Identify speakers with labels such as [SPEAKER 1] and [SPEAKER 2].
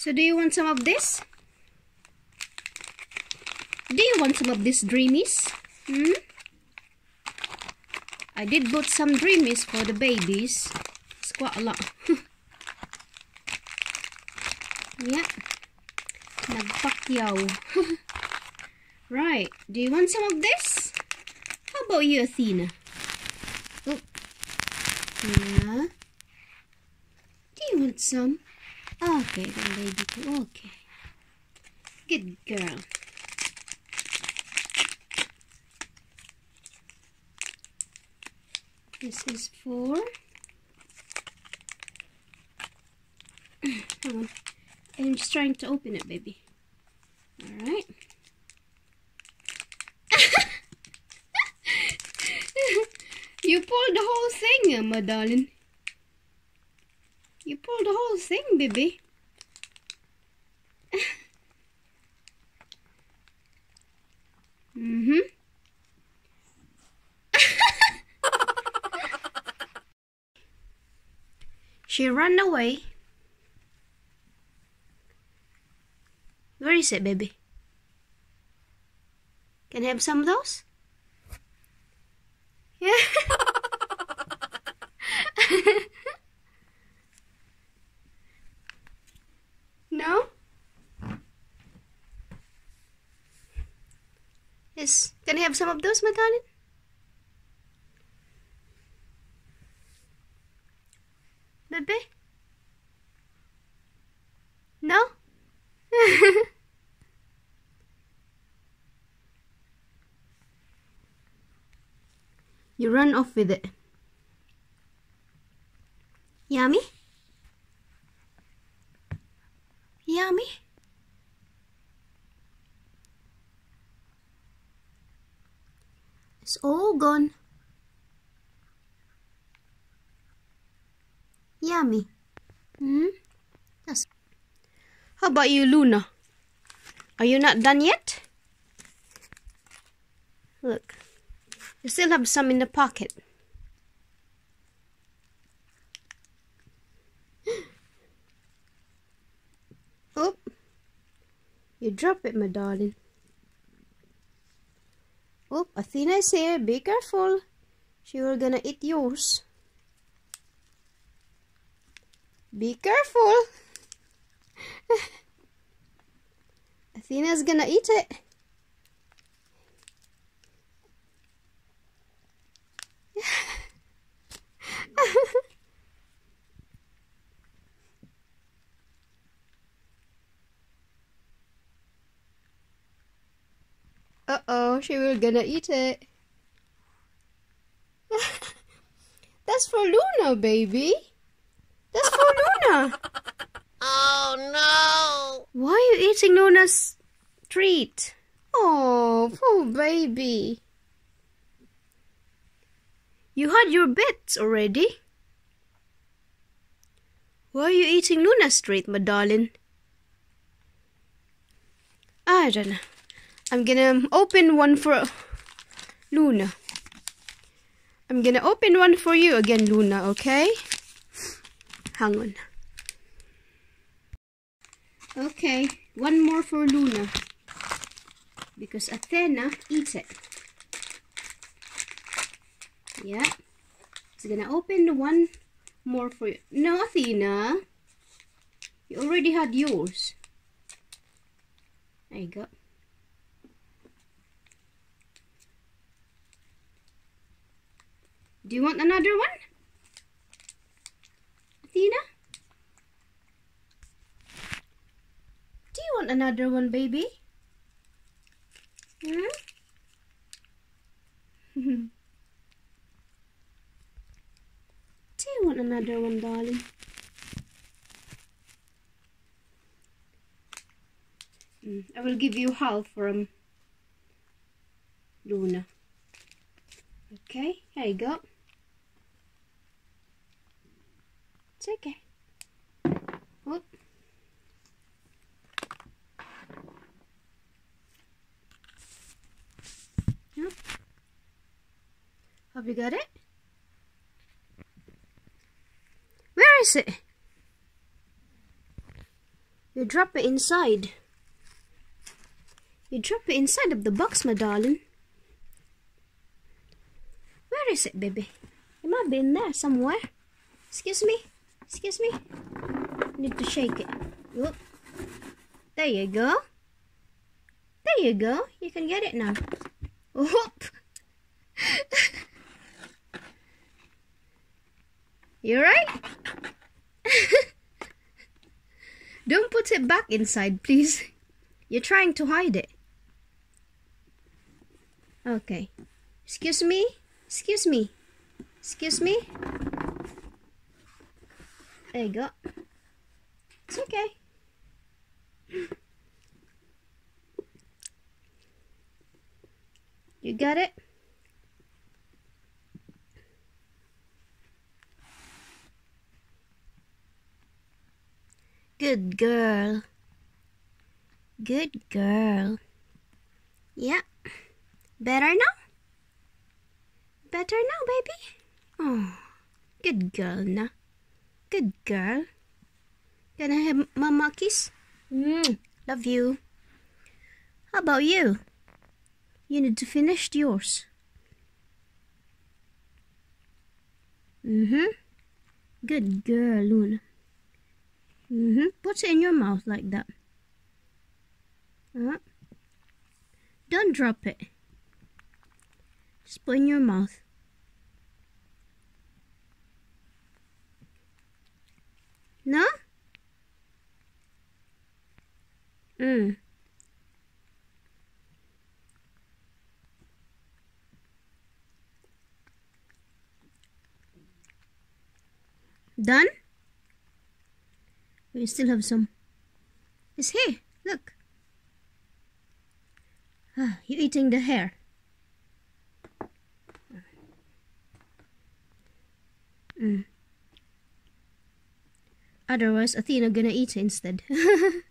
[SPEAKER 1] So do you want some of this? Do you want some of these dreamies? Hmm? I did bought some dreamies for the babies. It's quite a lot. yeah. Nagpakyaw. right. Do you want some of this? How about you, Athena? Oh. Yeah. Do you want some? Okay, then baby too. Okay. Good girl. This is for... Hang on. I'm just trying to open it, baby. Alright. you pulled the whole thing, uh, my darling. You pulled the whole thing, baby. mm-hmm. she ran away. Where is it, baby? Can I have some of those? Yeah. no? Can I have some of those, my darling? Baby? No? you run off with it. Yummy? Yummy? It's all gone. Yummy. Hmm? Yes. How about you, Luna? Are you not done yet? Look. You still have some in the pocket. oh. You drop it, my darling. Athena is here. Be careful. She will gonna eat yours. Be careful. Athena's gonna eat it. she will gonna eat it. That's for Luna, baby. That's for Luna.
[SPEAKER 2] Oh no!
[SPEAKER 1] Why are you eating Luna's treat? Oh, poor baby. You had your bits already. Why are you eating Luna's treat, my darling? I don't know. I'm gonna open one for Luna. I'm gonna open one for you again, Luna, okay? Hang on. Okay, one more for Luna. Because Athena eats it. Yeah. It's gonna open one more for you. No, Athena. You already had yours. There you go. Do you want another one? Athena? Do you want another one, baby? Hmm? Do you want another one, darling? Mm, I will give you half from Luna. Okay, here you go. It's okay. Whoop. Have you got it? Where is it? You drop it inside. You drop it inside of the box, my darling. Where is it, baby? It might be in there somewhere. Excuse me. Excuse me. Need to shake it. Whoop. There you go. There you go. You can get it now. Whoop. you right? Don't put it back inside, please. You're trying to hide it. Okay. Excuse me? Excuse me? Excuse me? There you go. It's okay. You got it? Good girl. Good girl. Yeah. Better now? Better now, baby? Oh, good girl now. Good girl. Can I have mama kiss? Mm, love you. How about you? You need to finish yours. Mm-hmm. Good girl, Luna. Mm-hmm. Put it in your mouth like that. Uh, don't drop it. Just put in your mouth. No? Mm. Done? We still have some. It's here. Look. Ah, you're eating the hair. Mm. Otherwise, Athena gonna eat it instead.